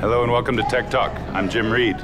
Hello and welcome to Tech Talk. I'm Jim Reed.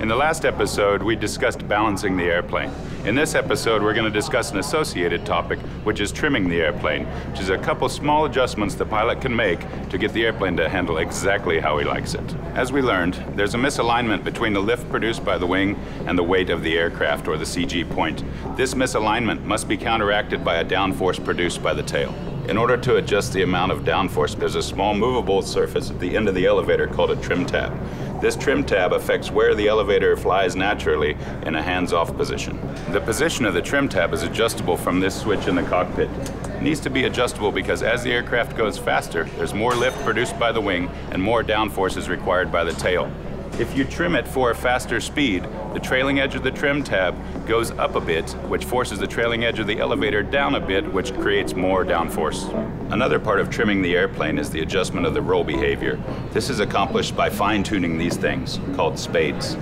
In the last episode, we discussed balancing the airplane. In this episode, we're going to discuss an associated topic, which is trimming the airplane, which is a couple small adjustments the pilot can make to get the airplane to handle exactly how he likes it. As we learned, there's a misalignment between the lift produced by the wing and the weight of the aircraft, or the CG point. This misalignment must be counteracted by a downforce produced by the tail. In order to adjust the amount of downforce, there's a small movable surface at the end of the elevator called a trim tab. This trim tab affects where the elevator flies naturally in a hands-off position. The position of the trim tab is adjustable from this switch in the cockpit. It needs to be adjustable because as the aircraft goes faster, there's more lift produced by the wing and more downforce is required by the tail. If you trim it for a faster speed, the trailing edge of the trim tab goes up a bit, which forces the trailing edge of the elevator down a bit, which creates more downforce. Another part of trimming the airplane is the adjustment of the roll behavior. This is accomplished by fine-tuning these things, called spades.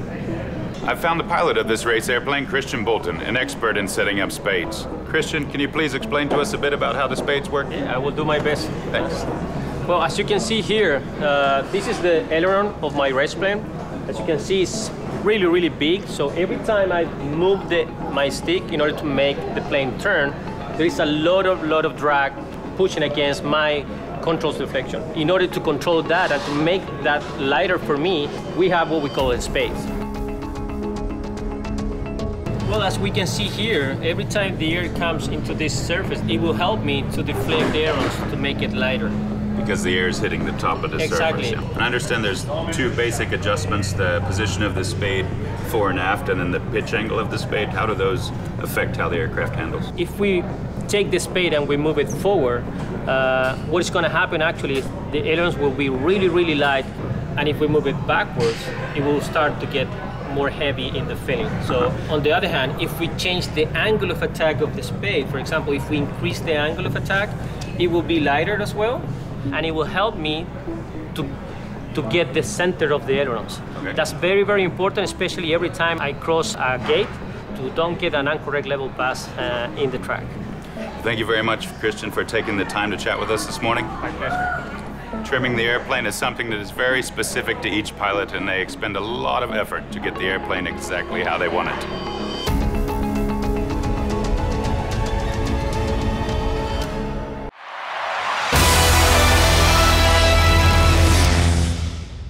I found the pilot of this race airplane, Cristian Bolton, an expert in setting up spades. Cristian, can you please explain to us a bit about how the spades work? Yeah, I will do my best. Thanks. Well, as you can see here, uh, this is the aileron of my race plane. As you can see, it's really, really big. So every time I move the, my stick in order to make the plane turn, there is a lot of, lot of drag pushing against my controls deflection. In order to control that and to make that lighter for me, we have what we call a spade. Well, as we can see here, every time the air comes into this surface, it will help me to deflect the ailerons to make it lighter. Because the air is hitting the top of the Exactly. surface. yeah. And I understand there's two basic adjustments, the position of the spade fore and aft, and then the pitch angle of the spade. How do those affect how the aircraft handles? If we take the spade and we move it forward, uh, what is going to happen actually is the ailerons will be really, really light, and if we move it backwards, it will start to get more heavy in the filling. So on the other hand, if we change the angle of attack of the spade, for example, if we increase the angle of attack, it will be lighter as well, and it will help me to to get the center of the ailerons. Okay. That's very, very important, especially every time I cross a gate to don't get an incorrect level pass uh, in the track. Thank you very much, Cristian, for taking the time to chat with us this morning. My pleasure. Trimming the airplane is something that is very specific to each pilot, and they expend a lot of effort to get the airplane exactly how they want it.